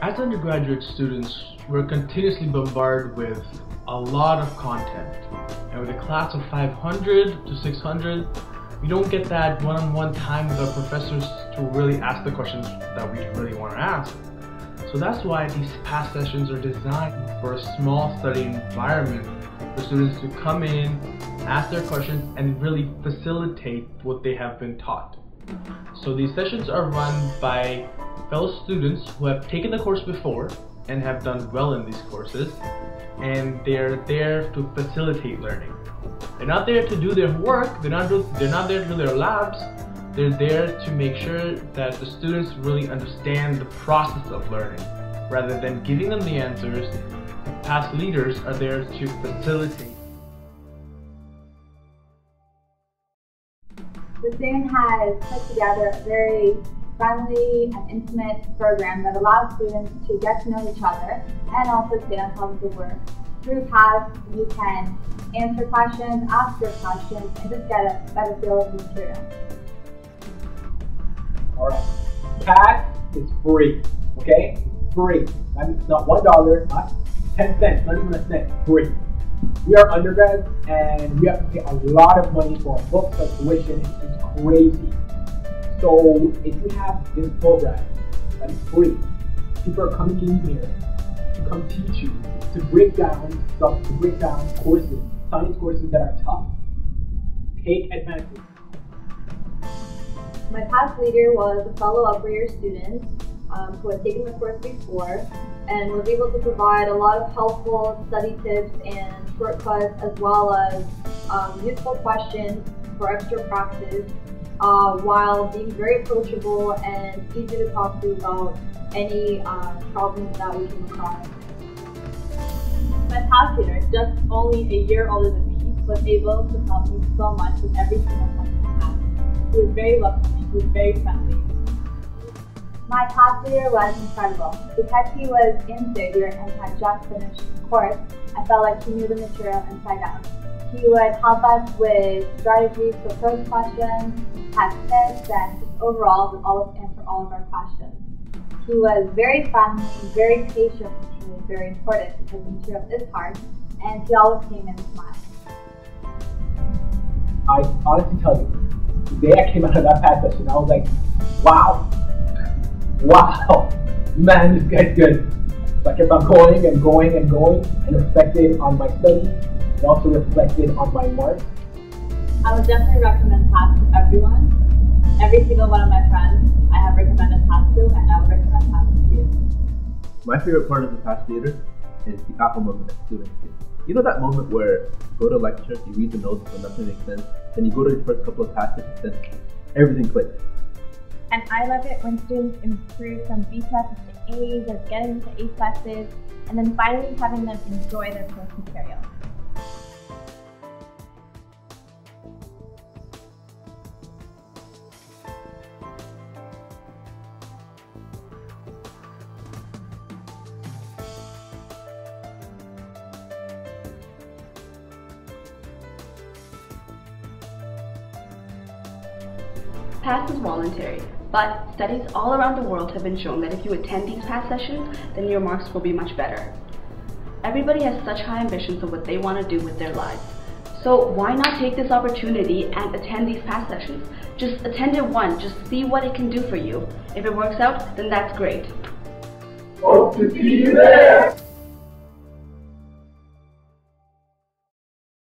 As undergraduate students, we're continuously bombarded with a lot of content. And with a class of 500 to 600, we don't get that one-on-one -on -one time with our professors to really ask the questions that we really want to ask. So that's why these PASS sessions are designed for a small study environment for students to come in, ask their questions, and really facilitate what they have been taught. Mm-hmm. So these sessions are run by fellow students who have taken the course before and have done well in these courses, and they're there to facilitate learning. They're not there to do their work, they're not, do, they're not there to do their labs, they're there to make sure that the students really understand the process of learning. Rather than giving them the answers, PASS leaders are there to facilitate. The SAN has put together a very friendly and intimate program that allows students to get to know each other and also stay on top of the work. Through PASS, you can answer questions, ask your questions, and just get a better feel of the material. All right. PASS is free, okay? Free. That means not one dollar, not ten cents, not even a cent. Free. We are undergrads, and we have to pay a lot of money for our books, our tuition. It's crazy. So if you have this program that is free, people are coming in here to come teach you, to break down stuff, to break down courses, science courses that are tough. Take advantage. My PASS leader was a fellow upper year student um, who had taken the course before and was able to provide a lot of helpful study tips and shortcuts as well as um, useful questions for extra practice uh, while being very approachable and easy to talk to about any uh, problems that we come across. My PASS leader, just only a year older than me, was able to help me so much with every single question I had. He was very welcoming, he was very friendly. My PASS leader was incredible. Because he was in third year and had just finished the course, I felt like he knew the material inside out. He would help us with strategies for approach questions, tips, and just overall would always answer all of our questions. He was very friendly, very patient, which was very important because the material is hard, and he always came in smiling. I honestly tell you, the day I came out of that PASS session, I was like, wow, wow, man, this guy's good. So I kept on going and going and going and reflected on my studies and also reflected on my marks. I would definitely recommend PASS to everyone. Every single one of my friends I have recommended PASS to, and I would recommend PASS to you. My favorite part of the PASS theater is the aha moment that students get. You know that moment where you go to a lecture, you read the notes, but nothing makes sense, then you go to the first couple of passages, then everything clicks. And I love it when students improve from B classes to A's or getting into A classes, and then finally having them enjoy their course material. PASS is voluntary, but studies all around the world have been shown that if you attend these PASS sessions, then your marks will be much better. Everybody has such high ambitions of what they want to do with their lives. So why not take this opportunity and attend these PASS sessions? Just attend it once, just see what it can do for you. If it works out, then that's great. Hope to see you there!